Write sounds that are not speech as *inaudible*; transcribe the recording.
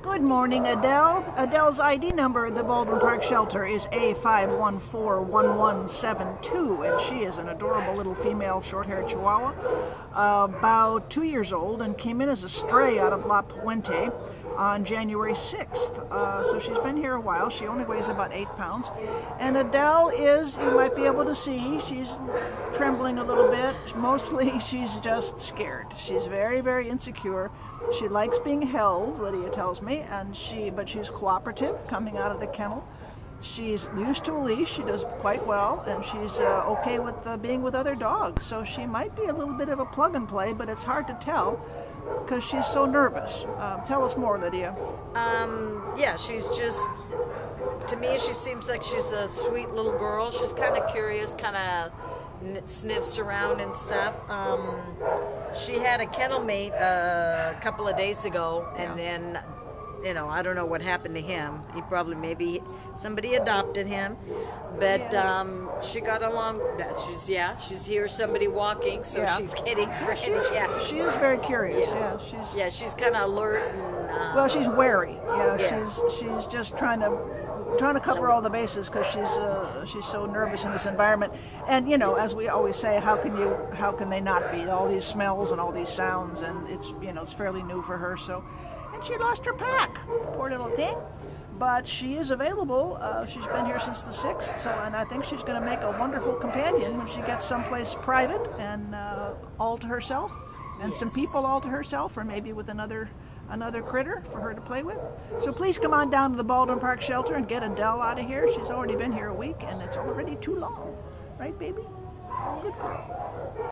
Good morning, Adele. Adele's ID number at the Baldwin Park shelter is A5141172, and she is an adorable little female short haired chihuahua, uh, about two years old, and came in as a stray out of La Puente on January 6th. Uh, so she's been here a while. She only weighs about eight pounds. And Adele is, you might be able to see, she's trembling a little bit. Mostly *laughs* she's just scared. She's very, very insecure. She likes being held, Lydia tells me, and she but she's cooperative coming out of the kennel. She's used to a leash. She does quite well, and she's uh, okay with uh, being with other dogs. So she might be a little bit of a plug and play, but it's hard to tell because she's so nervous. Um, tell us more, Lydia. Um, yeah, she's just. To me, she seems like she's a sweet little girl. She's kind of curious, kind of sniffs around and stuff. Um, she had a kennel mate uh, a couple of days ago, and yeah. then you know, I don't know what happened to him. He probably maybe somebody adopted him, but um, she got along. She's yeah, she's here. Somebody walking, so yeah. she's getting ready. She's, yeah, she is very curious. Yeah, yeah she's yeah, she's kind of alert and uh, well, she's wary. Yeah, yeah, she's she's just trying to trying to cover all the bases because she's uh, she's so nervous in this environment. And you know, as we always say, how can you how can they not be? All these smells and all these sounds, and it's you know it's fairly new for her. So and she lost her pack. Poor little thing. But she is available. Uh, she's been here since the 6th, so and I think she's going to make a wonderful companion when she gets someplace private and uh, all to herself, and yes. some people all to herself, or maybe with another another critter for her to play with. So please come on down to the Baldwin Park shelter and get Adele out of here. She's already been here a week, and it's already too long. Right, baby? Good girl.